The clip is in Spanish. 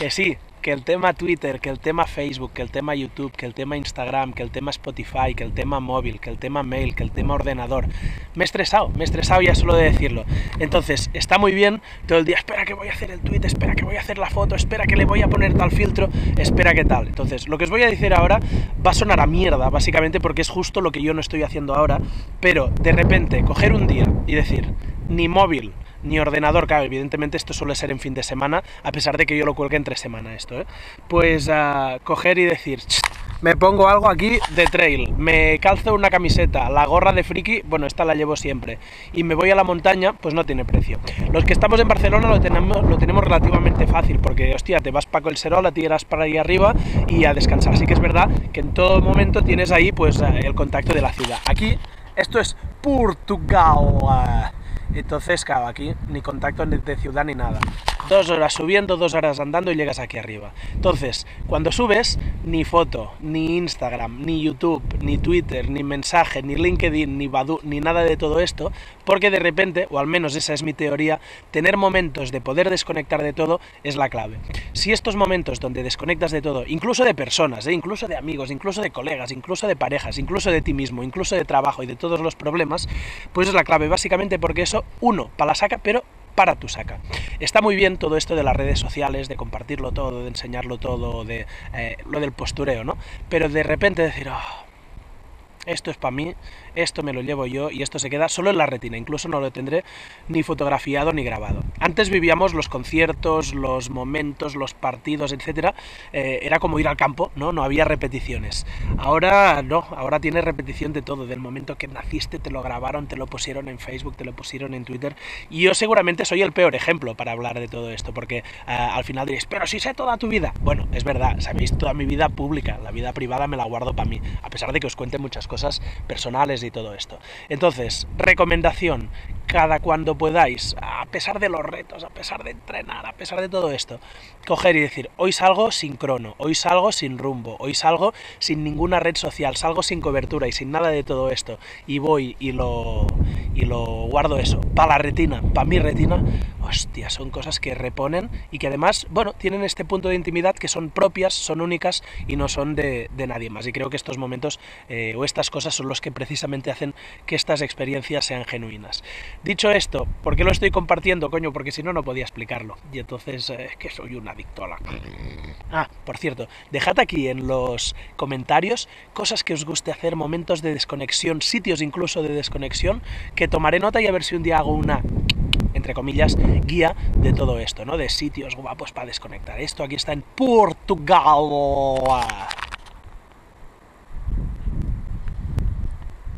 Que sí, que el tema Twitter, que el tema Facebook, que el tema YouTube, que el tema Instagram, que el tema Spotify, que el tema móvil, que el tema mail, que el tema ordenador. Me he estresado, me he estresado ya solo de decirlo. Entonces, está muy bien todo el día, espera que voy a hacer el tweet, espera que voy a hacer la foto, espera que le voy a poner tal filtro, espera que tal. Entonces, lo que os voy a decir ahora va a sonar a mierda, básicamente porque es justo lo que yo no estoy haciendo ahora, pero de repente coger un día y decir, ni móvil, ni ordenador, claro, evidentemente esto suele ser en fin de semana, a pesar de que yo lo cuelgue entre semana esto, ¿eh? Pues uh, coger y decir, me pongo algo aquí de trail, me calzo una camiseta, la gorra de friki, bueno, esta la llevo siempre, y me voy a la montaña, pues no tiene precio. Los que estamos en Barcelona lo tenemos, lo tenemos relativamente fácil, porque, hostia, te vas para el Serol, la tiras para ahí arriba y a descansar. Así que es verdad que en todo momento tienes ahí, pues, el contacto de la ciudad. Aquí, esto es Portugal. Entonces, claro, aquí ni contacto de ciudad ni nada. Dos horas subiendo, dos horas andando y llegas aquí arriba. Entonces, cuando subes, ni foto, ni Instagram, ni YouTube, ni Twitter, ni mensaje, ni LinkedIn, ni Badu, ni nada de todo esto, porque de repente, o al menos esa es mi teoría, tener momentos de poder desconectar de todo es la clave. Si estos momentos donde desconectas de todo, incluso de personas, ¿eh? incluso de amigos, incluso de colegas, incluso de parejas, incluso de ti mismo, incluso de trabajo y de todos los problemas, pues es la clave, básicamente porque eso uno, para la saca, pero para tu saca. Está muy bien todo esto de las redes sociales, de compartirlo todo, de enseñarlo todo, de eh, lo del postureo, ¿no? Pero de repente decir, oh, esto es para mí, esto me lo llevo yo y esto se queda solo en la retina, incluso no lo tendré ni fotografiado ni grabado. Antes vivíamos los conciertos, los momentos, los partidos, etcétera, eh, era como ir al campo, ¿no? No había repeticiones. Ahora no, ahora tienes repetición de todo, del momento que naciste te lo grabaron, te lo pusieron en Facebook, te lo pusieron en Twitter y yo seguramente soy el peor ejemplo para hablar de todo esto, porque eh, al final diréis, pero si sé toda tu vida. Bueno, es verdad, sabéis toda mi vida pública, la vida privada me la guardo para mí, a pesar de que os cuente muchas cosas personales y todo esto. Entonces, recomendación, cada cuando podáis, a pesar de los retos, a pesar de entrenar, a pesar de todo esto, coger y decir, hoy salgo sin crono, hoy salgo sin rumbo, hoy salgo sin ninguna red social, salgo sin cobertura y sin nada de todo esto, y voy y lo, y lo guardo eso, para la retina, para mi retina, hostia, son cosas que reponen y que además, bueno, tienen este punto de intimidad que son propias, son únicas y no son de, nadie más. Y creo que estos momentos eh, o estas cosas son los que precisamente hacen que estas experiencias sean genuinas. Dicho esto, ¿por qué lo estoy compartiendo, coño? Porque si no, no podía explicarlo. Y entonces, eh, es que soy una adicto a la... Ah, por cierto, dejad aquí en los comentarios cosas que os guste hacer, momentos de desconexión, sitios incluso de desconexión, que tomaré nota y a ver si un día hago una entre comillas, guía de todo esto, ¿no? De sitios guapos para desconectar. Esto aquí está en Portugal.